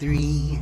Three,